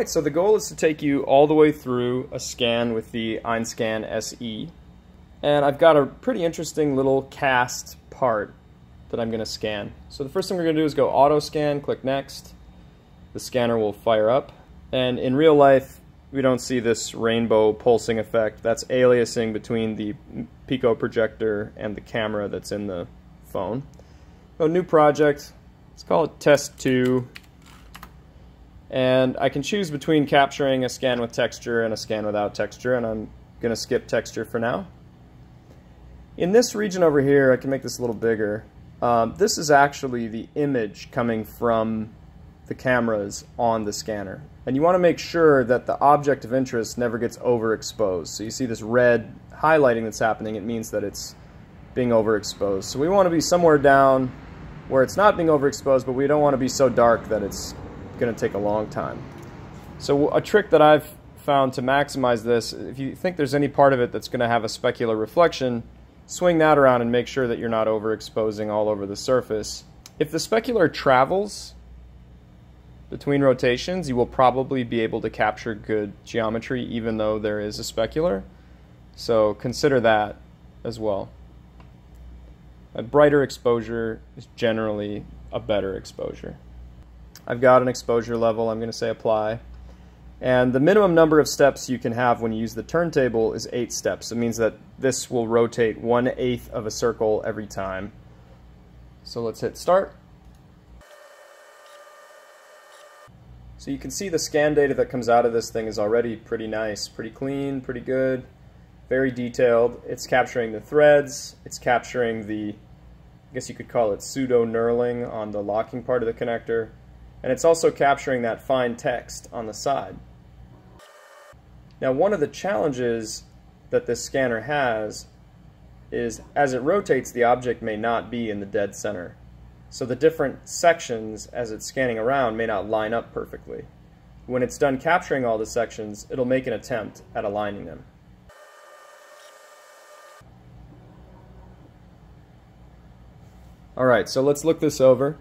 right, so the goal is to take you all the way through a scan with the Einscan SE. And I've got a pretty interesting little cast part that I'm going to scan. So the first thing we're going to do is go auto scan, click next. The scanner will fire up. And in real life, we don't see this rainbow pulsing effect. That's aliasing between the Pico projector and the camera that's in the phone. Go new project. Let's call it test 2 and I can choose between capturing a scan with texture and a scan without texture, and I'm going to skip texture for now. In this region over here, I can make this a little bigger. Um, this is actually the image coming from the cameras on the scanner. And you want to make sure that the object of interest never gets overexposed. So you see this red highlighting that's happening, it means that it's being overexposed. So we want to be somewhere down where it's not being overexposed, but we don't want to be so dark that it's going to take a long time. So a trick that I've found to maximize this, if you think there's any part of it that's going to have a specular reflection, swing that around and make sure that you're not overexposing all over the surface. If the specular travels between rotations, you will probably be able to capture good geometry even though there is a specular. So consider that as well. A brighter exposure is generally a better exposure. I've got an exposure level, I'm going to say apply. And the minimum number of steps you can have when you use the turntable is eight steps. It means that this will rotate one eighth of a circle every time. So let's hit start. So you can see the scan data that comes out of this thing is already pretty nice, pretty clean, pretty good, very detailed. It's capturing the threads, it's capturing the, I guess you could call it pseudo knurling on the locking part of the connector. And it's also capturing that fine text on the side. Now one of the challenges that this scanner has is as it rotates the object may not be in the dead center. So the different sections as it's scanning around may not line up perfectly. When it's done capturing all the sections, it'll make an attempt at aligning them. Alright, so let's look this over.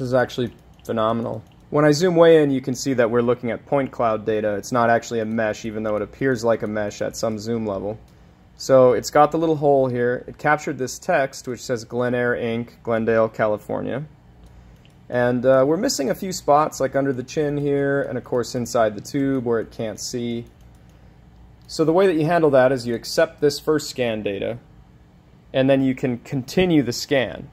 This is actually phenomenal. When I zoom way in, you can see that we're looking at point cloud data. It's not actually a mesh, even though it appears like a mesh at some zoom level. So it's got the little hole here. It captured this text, which says Glenair Inc., Glendale, California. And uh, we're missing a few spots, like under the chin here, and of course inside the tube where it can't see. So the way that you handle that is you accept this first scan data, and then you can continue the scan.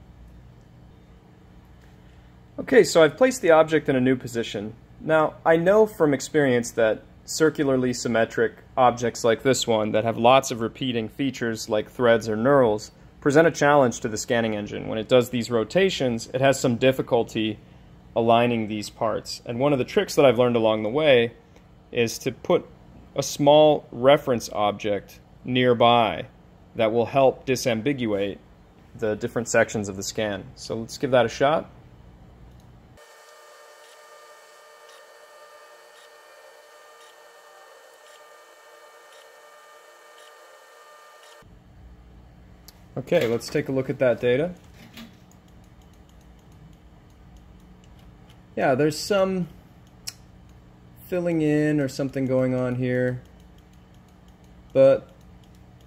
Okay, so I've placed the object in a new position. Now, I know from experience that circularly symmetric objects like this one that have lots of repeating features like threads or knurls present a challenge to the scanning engine. When it does these rotations, it has some difficulty aligning these parts. And one of the tricks that I've learned along the way is to put a small reference object nearby that will help disambiguate the different sections of the scan. So let's give that a shot. Okay, let's take a look at that data. Yeah, there's some filling in or something going on here. But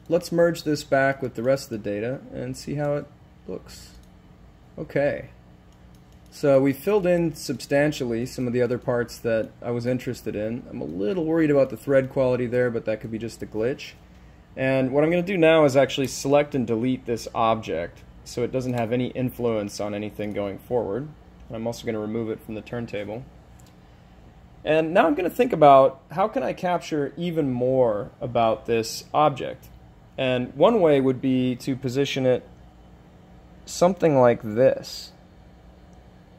let's merge this back with the rest of the data and see how it looks. Okay. So we filled in substantially some of the other parts that I was interested in. I'm a little worried about the thread quality there, but that could be just a glitch. And what I'm going to do now is actually select and delete this object so it doesn't have any influence on anything going forward. And I'm also going to remove it from the turntable. And now I'm going to think about how can I capture even more about this object. And one way would be to position it something like this,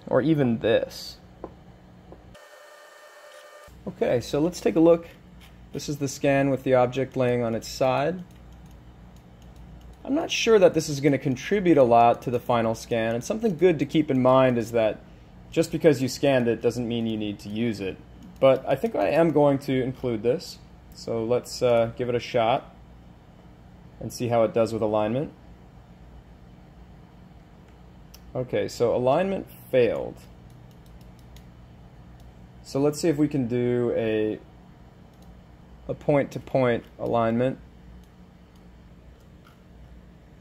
or even this. Okay, so let's take a look this is the scan with the object laying on its side. I'm not sure that this is going to contribute a lot to the final scan, and something good to keep in mind is that just because you scanned it doesn't mean you need to use it. But I think I am going to include this, so let's uh, give it a shot and see how it does with alignment. Okay, so alignment failed. So let's see if we can do a a point-to-point -point alignment.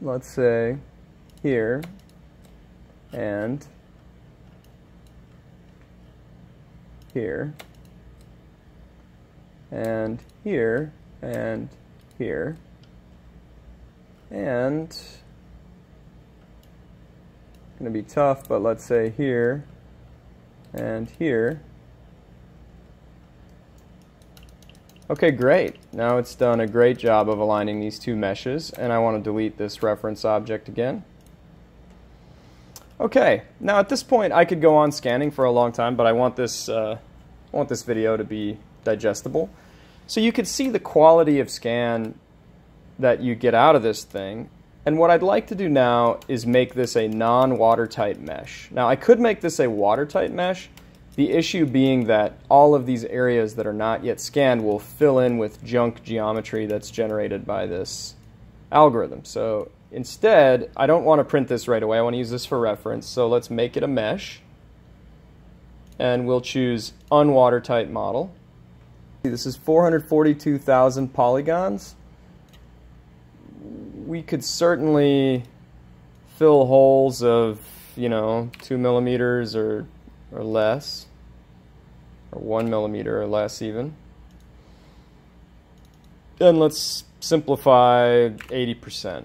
Let's say here and here and here and here and going to be tough but let's say here and here Okay, great. Now it's done a great job of aligning these two meshes, and I want to delete this reference object again. Okay, now at this point I could go on scanning for a long time, but I want this, uh, want this video to be digestible. So you can see the quality of scan that you get out of this thing. And what I'd like to do now is make this a non-watertight mesh. Now I could make this a watertight mesh, the issue being that all of these areas that are not yet scanned will fill in with junk geometry that's generated by this algorithm. So instead, I don't want to print this right away. I want to use this for reference. So let's make it a mesh. And we'll choose unwatertight model. This is 442,000 polygons. We could certainly fill holes of, you know, two millimeters or or less, or one millimeter or less even. Then let's simplify 80%.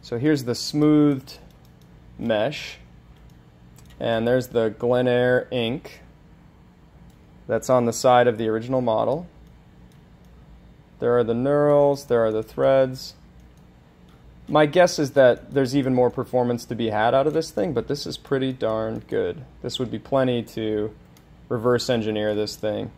So here's the smoothed mesh, and there's the Glenair Inc. that's on the side of the original model. There are the knurls, there are the threads, my guess is that there's even more performance to be had out of this thing, but this is pretty darn good. This would be plenty to reverse engineer this thing.